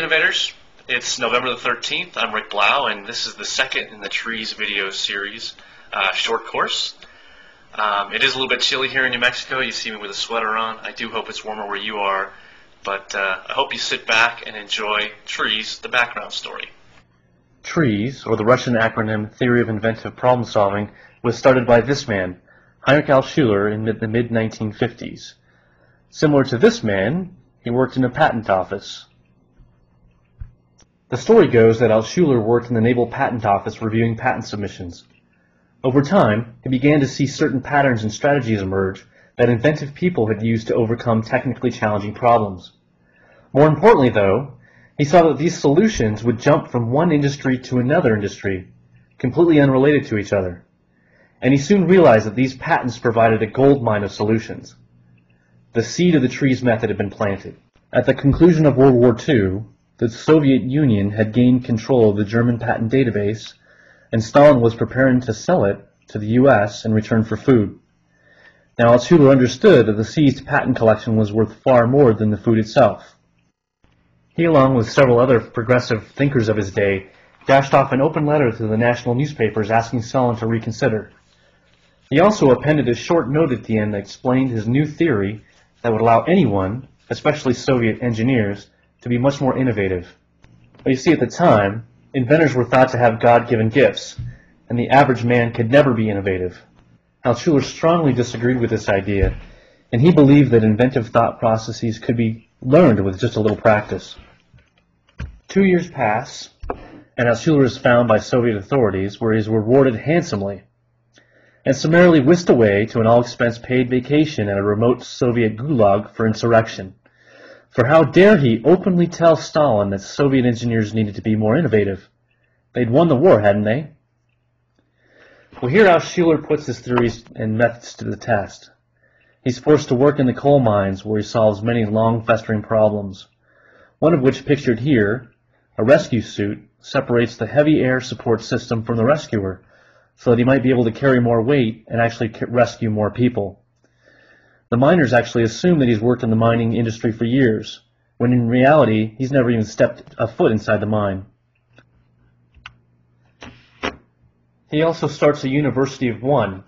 Innovators. It's November the 13th. I'm Rick Blauw, and this is the second in the TRIZ video series uh, short course. Um, it is a little bit chilly here in New Mexico. You see me with a sweater on. I do hope it's warmer where you are, but uh, I hope you sit back and enjoy TRIZ, the background story. TRIZ, or the Russian acronym Theory of Inventive Problem Solving, was started by this man, Heinrich Altschuler, in the mid-1950s. Similar to this man, he worked in a patent office. The story goes that Altschuler worked in the Naval Patent Office reviewing patent submissions. Over time, he began to see certain patterns and strategies emerge that inventive people had used to overcome technically challenging problems. More importantly, though, he saw that these solutions would jump from one industry to another industry, completely unrelated to each other. And he soon realized that these patents provided a gold mine of solutions. The seed of the TRIZ method had been planted. At the conclusion of World War II, the Soviet Union had gained control of the German patent database and Stalin was preparing to sell it to the U.S. in return for food. Now, Altschuler understood that the seized patent collection was worth far more than the food itself. He, along with several other progressive thinkers of his day, dashed off an open letter to the national newspapers asking Stalin to reconsider. He also appended a short note at the end that explained his new theory that would allow anyone, especially Soviet engineers, to be much more innovative. But you see, at the time, Inventors were thought to have God-given gifts, and the average man could never be innovative. Altschuler strongly disagreed with this idea, and he believed that inventive thought processes could be learned with just a little practice. Two years pass, and Altschuler is found by Soviet authorities, where he is rewarded handsomely, and summarily whisked away to an all-expense-paid vacation at a remote Soviet gulag for insurrection. For how dare he openly tell Stalin that Soviet engineers needed to be more innovative? They'd won the war, hadn't they? Well, here Altschuler puts his theories and methods to the test. He's forced to work in the coal mines where he solves many long-festering problems. One of which, pictured here, a rescue suit, separates the heavy air support system from the rescuer so that he might be able to carry more weight and actually rescue more people. The miners actually assume that he's worked in the mining industry for years, when in reality, he's never even stepped a foot inside the mine. He also starts a University of One,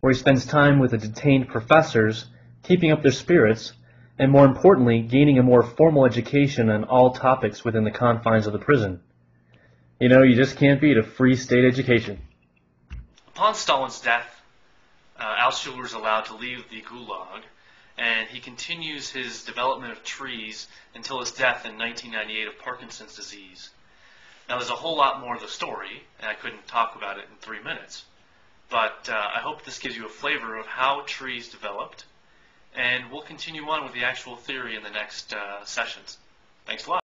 where he spends time with the detained professors, keeping up their spirits, and more importantly, gaining a more formal education on all topics within the confines of the prison. You know, you just can't beat a free state education. Upon Stalin's death, uh, Altschuler is allowed to leave the Gulag, and he continues his development of TRIZ until his death in 1998 of Parkinson's disease. Now, there's a whole lot more to the story, and I couldn't talk about it in three minutes. But uh, I hope this gives you a flavor of how TRIZ developed, and we'll continue on with the actual theory in the next uh, sessions. Thanks a lot.